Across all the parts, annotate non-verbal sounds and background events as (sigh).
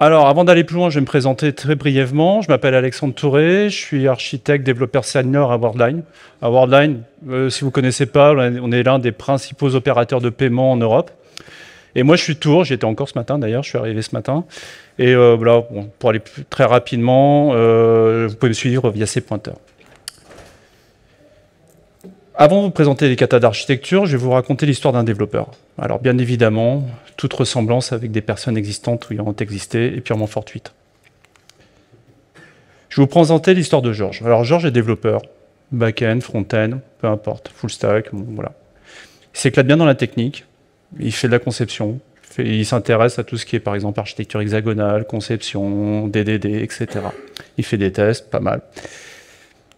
Alors, avant d'aller plus loin, je vais me présenter très brièvement. Je m'appelle Alexandre Touré, je suis architecte, développeur senior à Worldline. À Worldline, euh, si vous ne connaissez pas, on est l'un des principaux opérateurs de paiement en Europe. Et moi, je suis Tours, j'étais encore ce matin d'ailleurs, je suis arrivé ce matin. Et euh, voilà, pour aller très rapidement, euh, vous pouvez me suivre via ces pointeurs. Avant de vous présenter les katas d'architecture, je vais vous raconter l'histoire d'un développeur. Alors bien évidemment, toute ressemblance avec des personnes existantes ou ayant existé est purement fortuite. Je vais vous présenter l'histoire de Georges. Alors Georges est développeur, back-end, front-end, peu importe, full stack, voilà. Il s'éclate bien dans la technique, il fait de la conception, il s'intéresse à tout ce qui est par exemple architecture hexagonale, conception, DDD, etc. Il fait des tests, pas mal.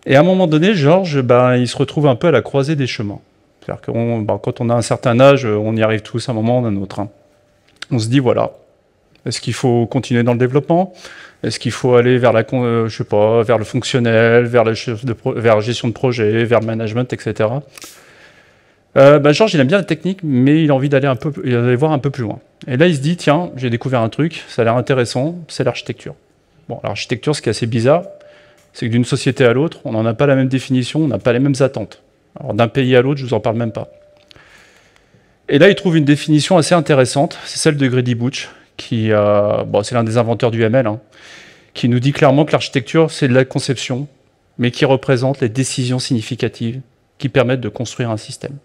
Et à un moment donné, Georges, ben, il se retrouve un peu à la croisée des chemins. C'est-à-dire que ben, quand on a un certain âge, on y arrive tous à un moment ou à un autre. Hein. On se dit, voilà, est-ce qu'il faut continuer dans le développement? Est-ce qu'il faut aller vers la, euh, je sais pas, vers le fonctionnel, vers la, gestion de projet, vers le management, etc. Euh, ben, Georges, il aime bien la technique, mais il a envie d'aller un peu, d'aller voir un peu plus loin. Et là, il se dit, tiens, j'ai découvert un truc, ça a l'air intéressant, c'est l'architecture. Bon, l'architecture, ce qui est assez bizarre, c'est que d'une société à l'autre, on n'en a pas la même définition, on n'a pas les mêmes attentes. Alors d'un pays à l'autre, je ne vous en parle même pas. Et là, il trouve une définition assez intéressante, c'est celle de Grady Butch, qui, bon, c'est l'un des inventeurs du ML, hein, qui nous dit clairement que l'architecture, c'est de la conception, mais qui représente les décisions significatives qui permettent de construire un système.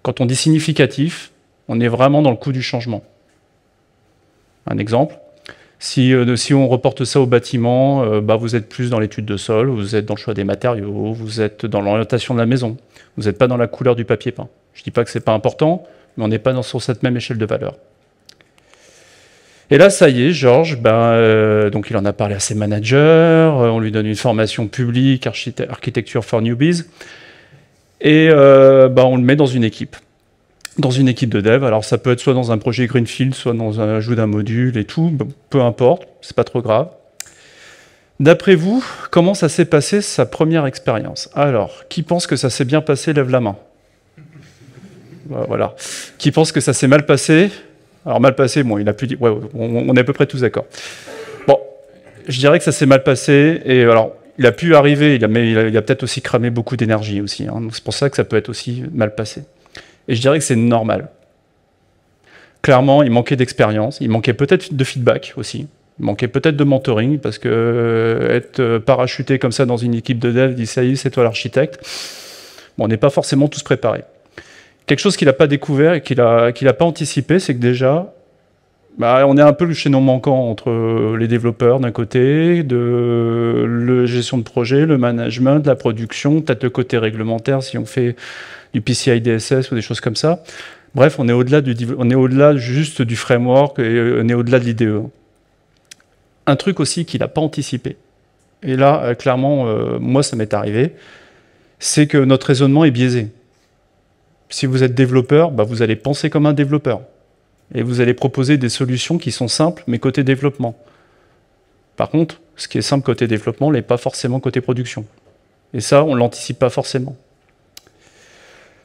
Quand on dit significatif, on est vraiment dans le coup du changement. Un exemple, euh, si, on reporte ça au bâtiment, euh, bah, vous êtes plus dans l'étude de sol, vous êtes dans le choix des matériaux, vous êtes dans l'orientation de la maison, vous n'êtes pas dans la couleur du papier peint. Je ne dis pas que ce n'est pas important, mais on n'est pas sur cette même échelle de valeur. Et là, ça y est, Georges, ben, euh, donc il en a parlé à ses managers, on lui donne une formation publique, architecture for newbies, et ben, on le met dans une équipe dans une équipe de dev. Alors ça peut être soit dans un projet Greenfield, soit dans un ajout d'un module et tout, peu importe, c'est pas trop grave. D'après vous, comment ça s'est passé sa première expérience? Alors, qui pense que ça s'est bien passé, lève la main. Bah, voilà. Qui pense que ça s'est mal passé? Alors mal passé, bon, il a pu dire, ouais, on, est à peu près tous d'accord. Bon, je dirais que ça s'est mal passé, et alors, il a pu arriver, mais il a, peut-être aussi cramé beaucoup d'énergie aussi. Hein. c'est pour ça que ça peut être aussi mal passé. Et je dirais que c'est normal. Clairement, il manquait d'expérience, il manquait peut-être de feedback aussi, il manquait peut-être de mentoring, parce que euh, être euh, parachuté comme ça dans une équipe de dev, dit ça y est, c'est toi l'architecte, bon, on n'est pas forcément tous préparés. Quelque chose qu'il n'a pas découvert et qu'il n'a pas anticipé, c'est que déjà, bah, on est un peu le chaînon manquant entre les développeurs d'un côté, de la gestion de projet, le management, la production, peut-être le côté réglementaire si on fait du PCI DSS ou des choses comme ça. Bref, on est au-delà au-delà juste du framework et on est au-delà de l'IDE. Un truc aussi qu'il n'a pas anticipé. Et là, euh, clairement, euh, moi, ça m'est arrivé, c'est que notre raisonnement est biaisé. Si vous êtes développeur, bah, vous allez penser comme un développeur. Et vous allez proposer des solutions qui sont simples, mais côté développement. Par contre, ce qui est simple côté développement n'est pas forcément côté production. Et ça, on ne l'anticipe pas forcément.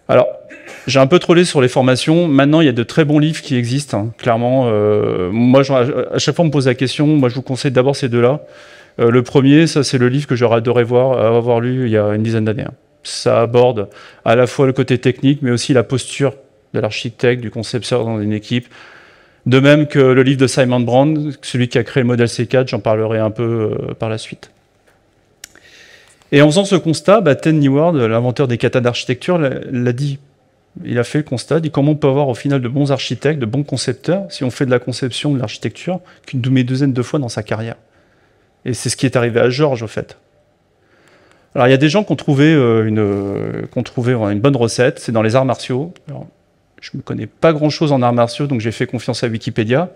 Alors, j'ai un peu trollé sur les formations. Maintenant, il y a de très bons livres qui existent, hein. clairement. Euh, moi, à chaque fois, on me pose la question. Moi, je vous conseille d'abord ces deux-là. Euh, le premier, ça, c'est le livre que j'aurais adoré voir, avoir lu il y a une dizaine d'années. Hein. Ça aborde à la fois le côté technique, mais aussi la posture de l'architecte, du concepteur dans une équipe. De même que le livre de Simon Brand, celui qui a créé le modèle C4, j'en parlerai un peu euh, par la suite. Et en faisant ce constat, bah, Ten Neward, l'inventeur des katas d'architecture, l'a dit. Il a fait le constat, dit comment on peut avoir au final de bons architectes, de bons concepteurs, si on fait de la conception, de l'architecture, qu'une demi-douzaine de fois dans sa carrière? Et c'est ce qui est arrivé à Georges, au fait. Alors, il y a des gens qui ont trouvé, euh, trouvé une bonne recette, c'est dans les arts martiaux. Je ne connais pas grand-chose en arts martiaux, donc j'ai fait confiance à Wikipédia,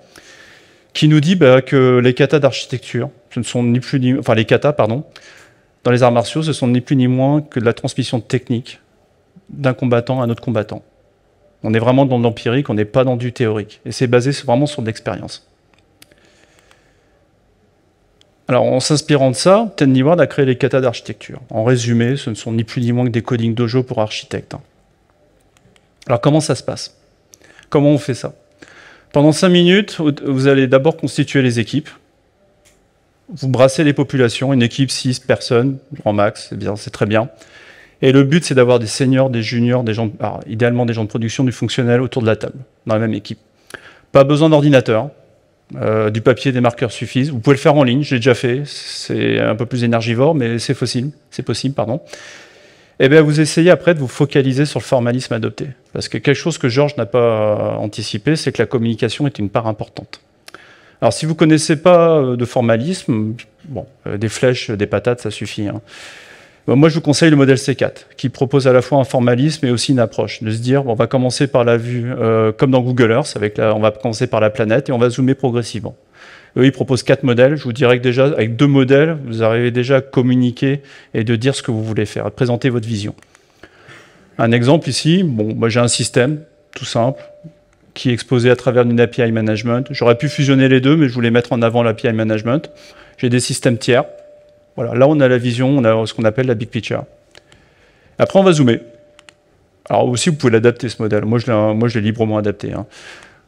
qui nous dit bah, que les katas d'architecture, ce ne sont ni plus ni... Enfin, les katas, pardon, dans les arts martiaux, ce sont ni plus ni moins que de la transmission technique d'un combattant à un autre combattant. On est vraiment dans l'empirique, on n'est pas dans du théorique. Et c'est basé vraiment sur de l'expérience. Alors, en s'inspirant de ça, Ten Ward a créé les katas d'architecture. En résumé, ce ne sont ni plus ni moins que des coding dojo pour architectes. Alors, comment ça se passe? Comment on fait ça? Pendant 5 minutes, vous allez d'abord constituer les équipes. Vous brassez les populations, une équipe 6 personnes, en max, c'est bien, c'est très bien. Et le but, c'est d'avoir des seniors, des juniors, des gens, idéalement des gens de production, du fonctionnel autour de la table, dans la même équipe. Pas besoin d'ordinateur, euh, du papier, des marqueurs suffisent. Vous pouvez le faire en ligne, j'ai déjà fait. C'est un peu plus énergivore, mais c'est possible. C'est possible, pardon. Eh bien, vous essayez après de vous focaliser sur le formalisme adopté. Parce que quelque chose que Georges n'a pas anticipé, c'est que la communication est une part importante. Alors, si vous ne connaissez pas euh, de formalisme, bon, euh, des flèches, des patates, ça suffit. Hein. Moi, je vous conseille le modèle C4, qui propose à la fois un formalisme et aussi une approche. De se dire, on va commencer par la vue, euh, comme dans Google Earth, avec on va commencer par la planète et on va zoomer progressivement. Eux, ils proposent quatre modèles. Je vous dirais que déjà, avec deux modèles, vous arrivez déjà à communiquer et de dire ce que vous voulez faire, à présenter votre vision. Un exemple ici, bon, moi j'ai un système tout simple qui est exposé à travers une API management. J'aurais pu fusionner les deux, mais je voulais mettre en avant l'API management. J'ai des systèmes tiers voilà, là on a la vision, on a ce qu'on appelle la big picture. Après on va zoomer. Alors aussi vous pouvez l'adapter ce modèle, moi je l'ai librement adapté. Hein.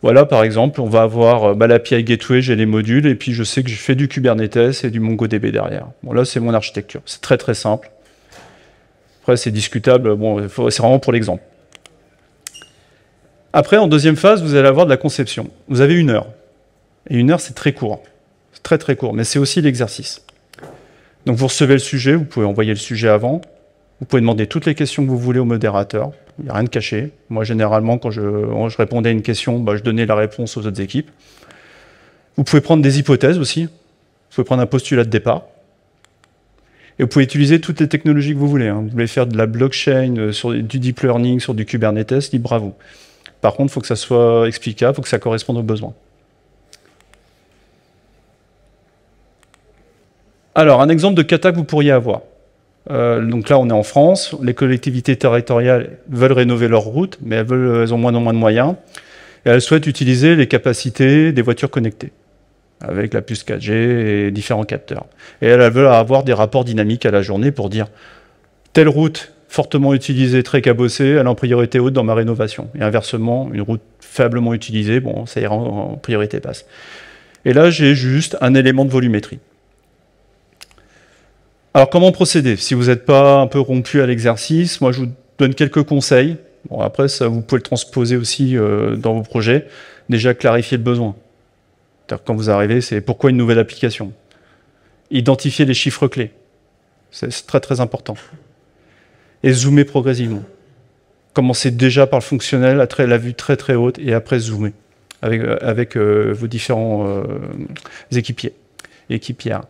Voilà par exemple, on va avoir euh, bah, l'API Gateway, j'ai les modules, et puis je sais que je fais du Kubernetes et du MongoDB derrière. Bon là c'est mon architecture, c'est très très simple. Après c'est discutable, bon, c'est vraiment pour l'exemple. Après, en deuxième phase, vous allez avoir de la conception. Vous avez une heure. Et une heure, c'est très court. C'est très très court, mais c'est aussi l'exercice. Donc vous recevez le sujet, vous pouvez envoyer le sujet avant, vous pouvez demander toutes les questions que vous voulez au modérateur, il n'y a rien de caché. Moi, généralement, quand je, répondais à une question, bah, je donnais la réponse aux autres équipes. Vous pouvez prendre des hypothèses aussi, vous pouvez prendre un postulat de départ, et vous pouvez utiliser toutes les technologies que vous voulez. Hein. Vous voulez faire de la blockchain, euh, du deep learning, sur du Kubernetes, libre à vous. Par contre, il faut que ça soit explicable, il faut que ça corresponde aux besoins. Alors, un exemple de kata que vous pourriez avoir. Euh, donc là, on est en France. Les collectivités territoriales veulent rénover leurs routes, mais elles, ont moins en moins de moyens. Et elles souhaitent utiliser les capacités des voitures connectées, avec la puce 4G et différents capteurs. Et elles veulent avoir des rapports dynamiques à la journée pour dire telle route fortement utilisée, très cabossée, elle est en priorité haute dans ma rénovation. Et inversement, une route faiblement utilisée, bon, ça ira en priorité basse. Et là, j'ai juste un élément de volumétrie. Alors comment procéder? Si vous n'êtes pas un peu rompu à l'exercice, moi je vous donne quelques conseils. Après, ça, vous pouvez le transposer aussi euh, dans vos projets. Déjà, clarifier le besoin. Quand vous arrivez, c'est pourquoi une nouvelle application? Identifier les chiffres clés. C'est très très important. Et zoomer progressivement. Commencez déjà par le fonctionnel, la vue très très haute, et après zoomer avec, euh, euh, vos différents équipiers, équipières.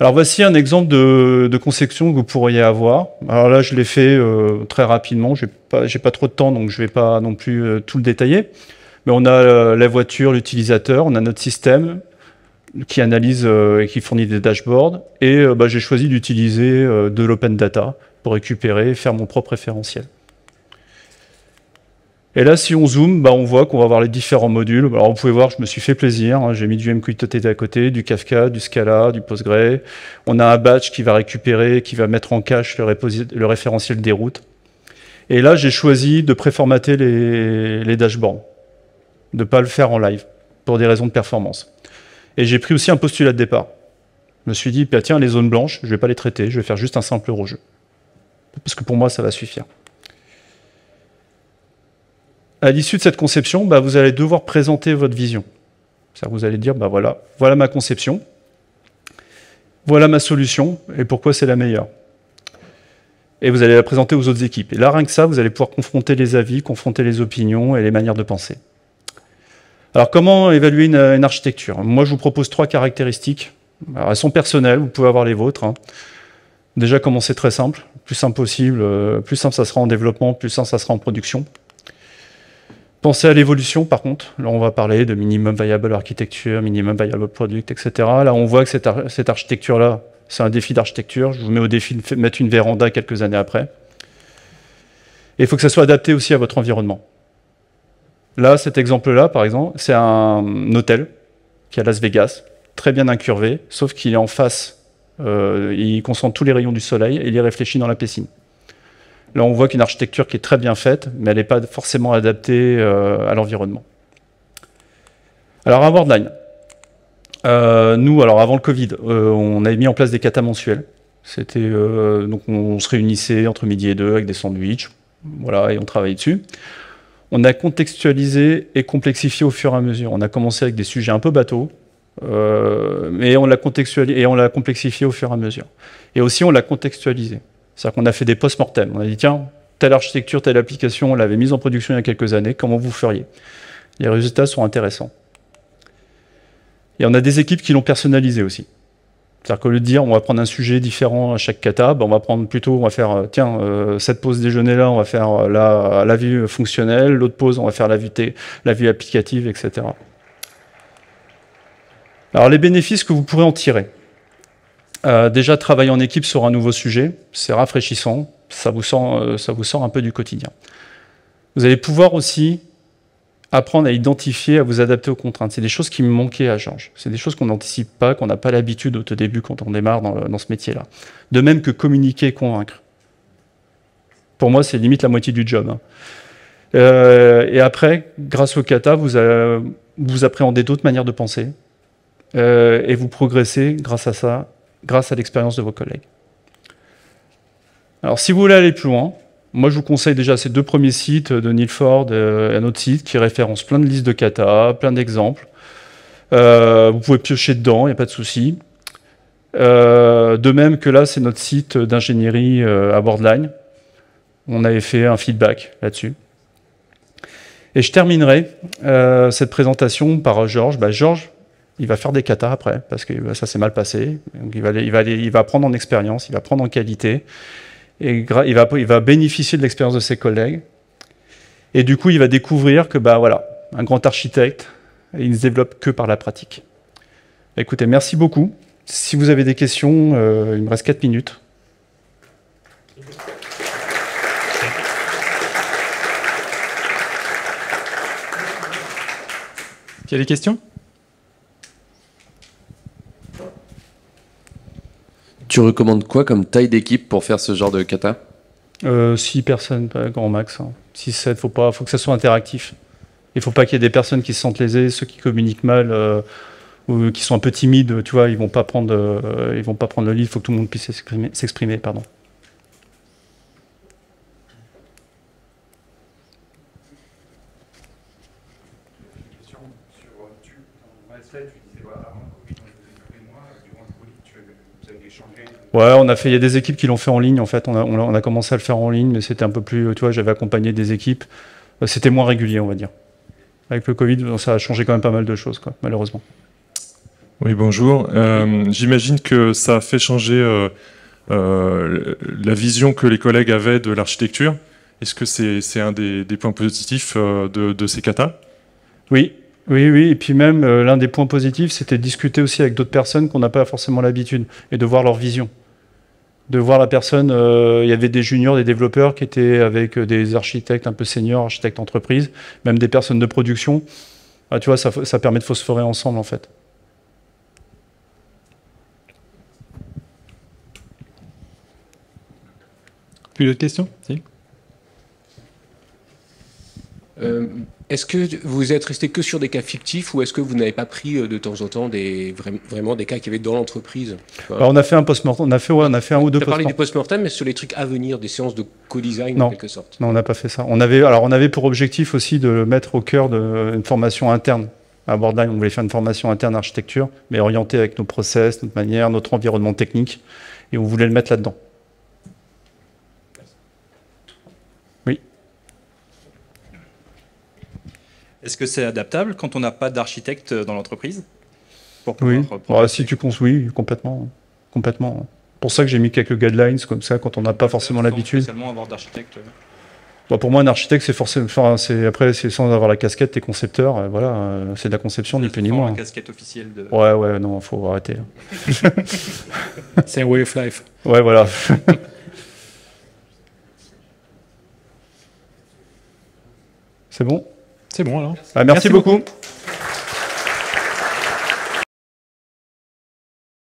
Alors voici un exemple de, conception que vous pourriez avoir. Alors là, je l'ai fait euh, très rapidement. Je n'ai pas, pas, trop de temps, donc je vais pas non plus euh, tout le détailler. Mais on a euh, la voiture, l'utilisateur, on a notre système qui analyse et qui fournit des dashboards. Et bah, j'ai choisi d'utiliser de l'open data pour récupérer et faire mon propre référentiel. Et là, si on zoome, bah, on voit qu'on va avoir les différents modules. Alors, vous pouvez voir, je me suis fait plaisir. Hein. J'ai mis du MQTT à côté, du Kafka, du Scala, du Postgre. On a un batch qui va récupérer, qui va mettre en cache le, référentiel des routes. Et là, j'ai choisi de préformater les, les dashboards, de ne pas le faire en live, pour des raisons de performance. Et j'ai pris aussi un postulat de départ. Je me suis dit, bah, tiens, les zones blanches, je ne vais pas les traiter, je vais faire juste un simple rejeu. Parce que pour moi, ça va suffire. À l'issue de cette conception, bah, vous allez devoir présenter votre vision. Vous allez dire, bah, voilà, ma conception, voilà ma solution, et pourquoi c'est la meilleure? Et vous allez la présenter aux autres équipes. Et là, rien que ça, vous allez pouvoir confronter les avis, confronter les opinions et les manières de penser. Alors, comment évaluer une, architecture? Moi, je vous propose trois caractéristiques. elles sont personnelles, vous pouvez avoir les vôtres. Hein. Déjà, commencer très simple, plus simple possible. Euh, plus simple, ça sera en développement, plus simple, ça sera en production. Pensez à l'évolution, par contre. Là, on va parler de minimum viable architecture, minimum viable product, etc. Là, on voit que cette, architecture-là, c'est un défi d'architecture. Je vous mets au défi de mettre une véranda quelques années après. Et il faut que ça soit adapté aussi à votre environnement. Là, cet exemple-là, par exemple, c'est un hôtel qui est à Las Vegas, très bien incurvé, sauf qu'il est en face. Euh, il concentre tous les rayons du soleil et il est réfléchi dans la piscine. Là, on voit qu'une architecture qui est très bien faite, mais elle n'est pas forcément adaptée euh, à l'environnement. Alors, à Wordline. Euh, nous, alors avant le Covid, euh, on avait mis en place des katas mensuels. C'était euh, donc on se réunissait entre midi et deux avec des sandwichs, voilà, et on travaillait dessus. On a contextualisé et complexifié au fur et à mesure. On a commencé avec des sujets un peu bateaux, mais on l'a contextualisé et on l'a complexifié au fur et à mesure. Et aussi on l'a contextualisé. C'est-à-dire qu'on a fait des post-mortem. On a dit tiens, telle architecture, telle application, on l'avait mise en production il y a quelques années, comment vous feriez? Les résultats sont intéressants. Et on a des équipes qui l'ont personnalisé aussi. C'est-à-dire qu'au lieu de dire on va prendre un sujet différent à chaque kata, ben, on va prendre plutôt, on va faire, euh, tiens, euh, cette pause déjeuner là, on va faire euh, la, vue fonctionnelle, l'autre pause, on va faire la vue applicative, etc. Alors les bénéfices que vous pourrez en tirer. Déjà, travailler en équipe sur un nouveau sujet, c'est rafraîchissant, ça vous, sort, ça vous sort un peu du quotidien. Vous allez pouvoir aussi apprendre à identifier, à vous adapter aux contraintes. C'est des choses qui me manquaient à Georges. C'est des choses qu'on n'anticipe pas, qu'on n'a pas l'habitude au début quand on démarre dans, ce métier-là. De même que communiquer et convaincre. Pour moi, c'est limite la moitié du job. Hein. Euh, et après, grâce au kata, vous, vous appréhendez d'autres manières de penser euh, et vous progressez grâce à ça, grâce à l'expérience de vos collègues. Alors, si vous voulez aller plus loin, moi, je vous conseille déjà ces deux premiers sites de Neil Ford et un autre site qui référence plein de listes de kata, plein d'exemples. Euh, vous pouvez piocher dedans, il n'y a pas de souci. Euh, de même que là, c'est notre site d'ingénierie euh, à Boardline. On avait fait un feedback là-dessus. Et je terminerai cette présentation par Georges. Bah, Georges, il va faire des katas après, parce que bah, ça s'est mal passé. il, va, va prendre en expérience, il va prendre en qualité et il va, il va bénéficier de l'expérience de ses collègues. Et du coup, il va découvrir que, bah voilà, un grand architecte, il ne se développe que par la pratique. Écoutez, merci beaucoup. Si vous avez des questions, euh, il me reste 4 minutes. Il y a des questions? Tu recommandes quoi comme taille d'équipe pour faire ce genre de kata euh, 6 personnes, pas grand max. 6-7, faut, pas, faut que ça soit interactif. Il faut pas qu'il y ait des personnes qui se sentent lésées, ceux qui communiquent mal euh, ou qui sont un peu timides, tu vois, ils vont pas prendre, euh, ils vont pas prendre le livre. Il faut que tout le monde puisse s'exprimer, pardon. Ouais, on a fait, il y a des équipes qui l'ont fait en ligne, en fait. On a, on a, commencé à le faire en ligne, mais c'était un peu plus, tu vois, j'avais accompagné des équipes. Euh, c'était moins régulier, on va dire. Avec le Covid, ça a changé quand même pas mal de choses, quoi, malheureusement. Oui, bonjour. Euh, j'imagine que ça a fait changer euh, la vision que les collègues avaient de l'architecture. Est-ce que c'est un des, points positifs de, de, ces katas Oui, oui, oui, et puis même l'un des points positifs, c'était de discuter aussi avec d'autres personnes qu'on n'a pas forcément l'habitude et de voir leur vision de voir la personne. Euh, il y avait des juniors, des développeurs qui étaient avec euh, des architectes un peu seniors, architectes entreprises, même des personnes de production. Ah, tu vois, ça, permet de phosphorer ensemble en fait. Plus d'autres questions euh, est-ce que vous êtes resté que sur des cas fictifs ou est-ce que vous n'avez pas pris euh, de temps en temps des, vraiment des cas qui avaient dans l'entreprise On a fait un post-mortem, on, a fait, on a fait un ou deux post-mortem. parlé du post-mortem, mais sur les trucs à venir, des séances de co-design en quelque sorte Non, on n'a pas fait ça. On avait, alors on avait pour objectif aussi de le mettre au cœur d'une formation interne. À Boardline, on voulait faire une formation interne architecture, mais orientée avec nos process, notre manière, notre environnement technique, et on voulait le mettre là-dedans. Est-ce que c'est adaptable quand on n'a pas d'architecte dans l'entreprise Oui, bah, si tu penses, oui, complètement. complètement. Pour ça que j'ai mis quelques guidelines comme ça quand on n'a pas forcément l'habitude. avoir d'architecte. Euh. Bah, pour moi, un architecte, c'est forcément. Enfin, c'est après, c'est sans avoir la casquette, t'es concepteur. Euh, voilà, euh, c'est de la conception, ni plus ni moins. La casquette officielle de. Ouais, ouais, non, faut arrêter. (laughs) c'est un way of life. Ouais, voilà. (laughs) c'est bon? C'est bon alors. Ah, merci, beaucoup.